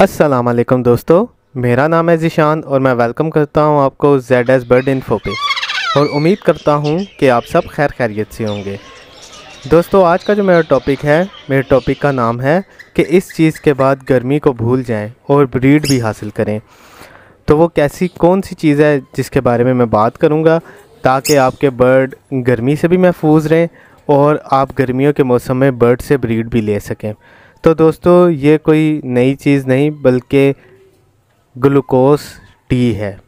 अस्सलाम वालेकुम दोस्तों, मेरा नाम है ज़िशान और मैं वेलकम करता हूँ आपको जेड एस बर्ड इन्फो पे। और उम्मीद करता हूँ कि आप सब खैर खैरियत से होंगे। दोस्तों, आज का जो मेरा टॉपिक है, मेरे टॉपिक का नाम है कि इस चीज़ के बाद गर्मी को भूल जाएँ और ब्रीड भी हासिल करें। तो वो कैसी, कौन सी चीज़ है जिसके बारे में मैं बात करूँगा, ताकि आपके बर्ड गर्मी से भी महफूज रहें और आप गर्मियों के मौसम में बर्ड से ब्रीड भी ले सकें। तो दोस्तों, ये कोई नई चीज़ नहीं, बल्कि ग्लूकोस डी है।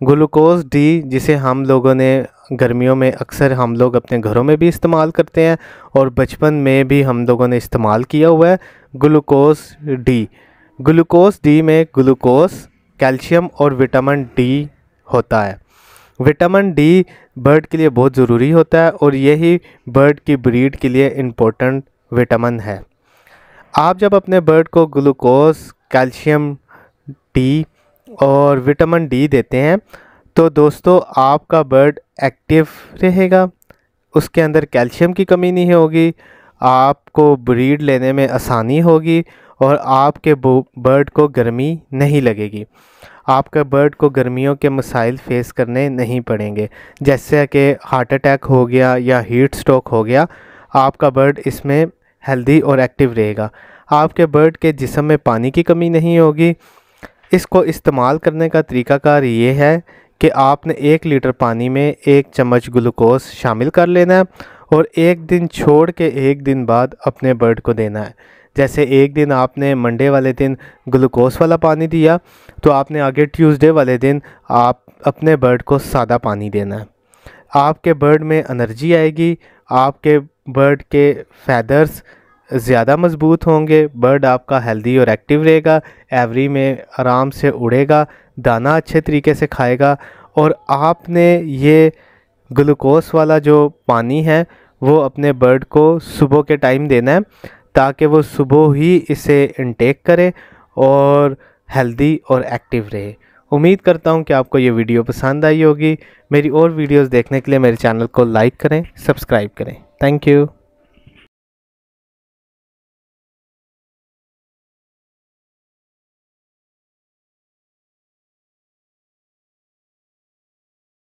ग्लूकोस डी, जिसे हम लोगों ने गर्मियों में अक्सर हम लोग अपने घरों में भी इस्तेमाल करते हैं, और बचपन में भी हम लोगों ने इस्तेमाल किया हुआ है ग्लूकोस डी। ग्लूकोस डी में ग्लूकोस कैल्शियम और विटामिन डी होता है। विटामिन डी बर्ड के लिए बहुत ज़रूरी होता है, और यही बर्ड की ब्रीड के लिए इम्पोर्टेंट विटामिन है। आप जब अपने बर्ड को ग्लूकोज, कैल्शियम डी और विटामिन डी देते हैं तो दोस्तों आपका बर्ड एक्टिव रहेगा। उसके अंदर कैल्शियम की कमी नहीं होगी, आपको ब्रीड लेने में आसानी होगी और आपके बर्ड को गर्मी नहीं लगेगी। आपके बर्ड को गर्मियों के मसाइल फेस करने नहीं पड़ेंगे। जैसे कि हार्ट अटैक हो गया या हीट स्ट्रोक हो गया, आपका बर्ड इसमें हेल्दी और एक्टिव रहेगा। आपके बर्ड के जिसम में पानी की कमी नहीं होगी। इसको इस्तेमाल करने का तरीकाकार ये है कि आपने एक लीटर पानी में एक चम्मच ग्लूकोज शामिल कर लेना है और एक दिन छोड़ के एक दिन बाद अपने बर्ड को देना है। जैसे एक दिन आपने मंडे वाले दिन ग्लूकोज वाला पानी दिया तो आपने आगे ट्यूसडे वाले दिन आप अपने बर्ड को सादा पानी देना है। आपके बर्ड में एनर्जी आएगी, आपके बर्ड के फैदर्स ज़्यादा मज़बूत होंगे, बर्ड आपका हेल्दी और एक्टिव रहेगा एवरी में आराम से उड़ेगा, दाना अच्छे तरीके से खाएगा, और आपने ये ग्लूकोस वाला जो पानी है, वो अपने बर्ड को सुबह के टाइम देना है, ताकि वो सुबह ही इसे इनटेक करे और हेल्दी और एक्टिव रहे। उम्मीद करता हूँ कि आपको ये वीडियो पसंद आई होगी। मेरी और वीडियोस देखने के लिए मेरे चैनल को लाइक करें सब्सक्राइब करें। Thank you